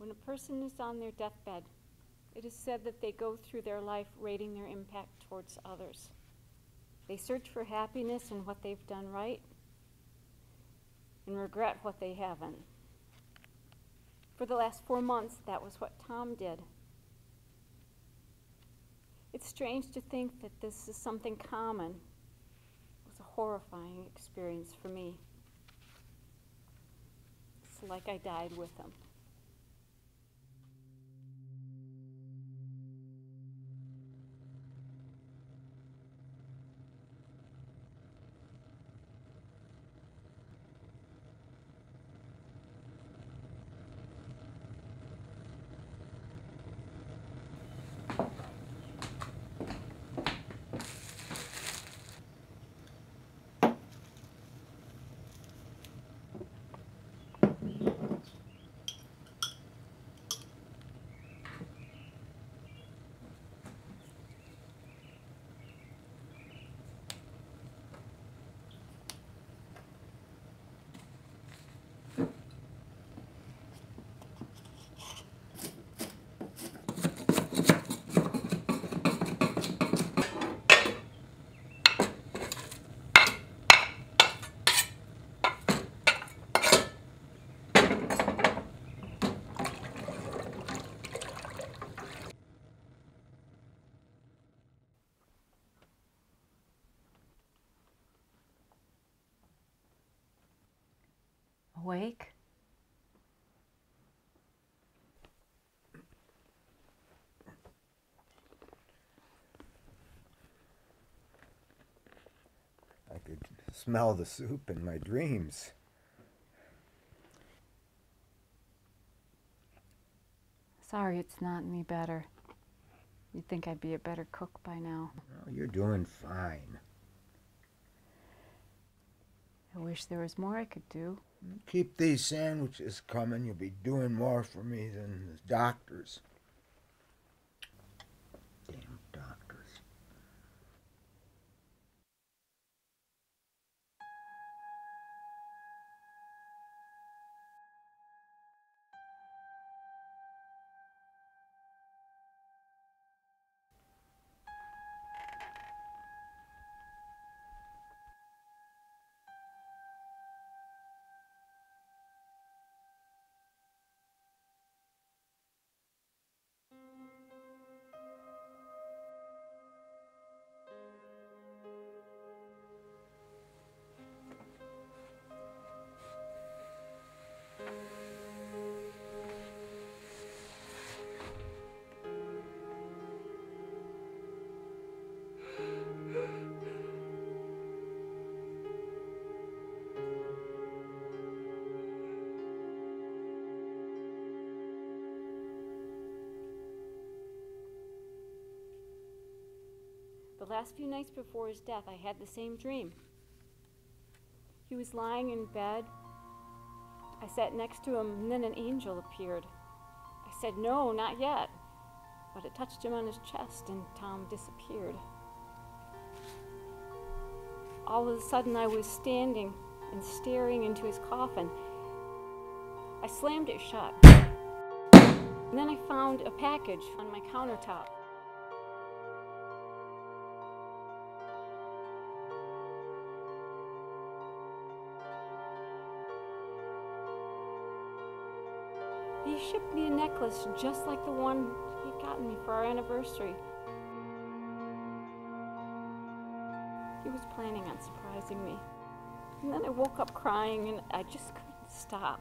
When a person is on their deathbed, it is said that they go through their life rating their impact towards others. They search for happiness in what they've done right and regret what they haven't. For the last four months, that was what Tom did. It's strange to think that this is something common. It was a horrifying experience for me. It's like I died with him. Awake? I could smell the soup in my dreams. Sorry it's not any better. You'd think I'd be a better cook by now. Oh, you're doing fine. I wish there was more I could do. Keep these sandwiches coming. You'll be doing more for me than the doctors. Last few nights before his death, I had the same dream. He was lying in bed. I sat next to him, and then an angel appeared. I said, No, not yet. But it touched him on his chest, and Tom disappeared. All of a sudden, I was standing and staring into his coffin. I slammed it shut. And then I found a package on my countertop. He shipped me a necklace just like the one he'd gotten me for our anniversary. He was planning on surprising me. And then I woke up crying and I just couldn't stop.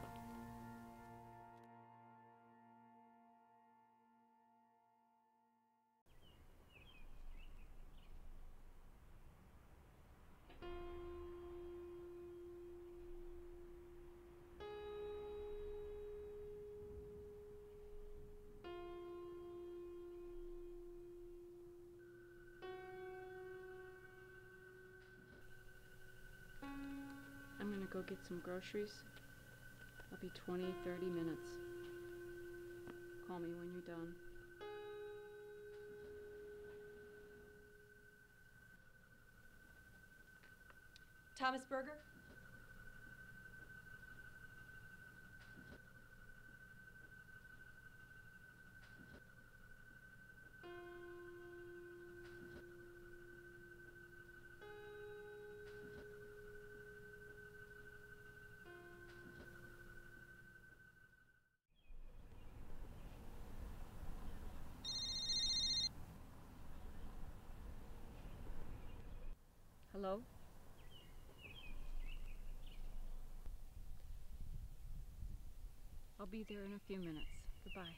Go get some groceries. I'll be 20, 30 minutes. Call me when you're done. Thomas Berger? Hello? I'll be there in a few minutes. Goodbye.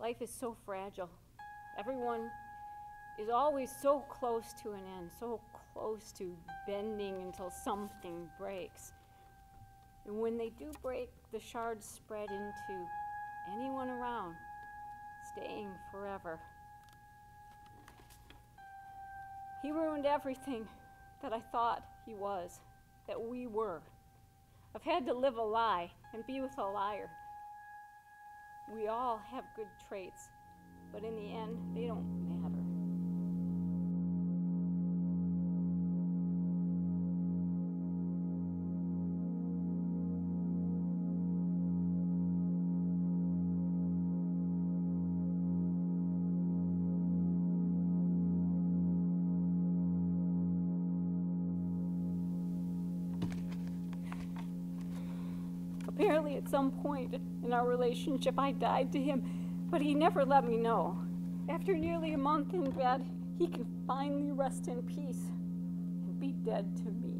Life is so fragile. Everyone is always so close to an end, so close to bending until something breaks. And when they do break, the shards spread into anyone around, staying forever. He ruined everything that I thought he was, that we were. I've had to live a lie and be with a liar. We all have good traits, but in the end, they don't Apparently, at some point in our relationship, I died to him, but he never let me know. After nearly a month in bed, he can finally rest in peace and be dead to me.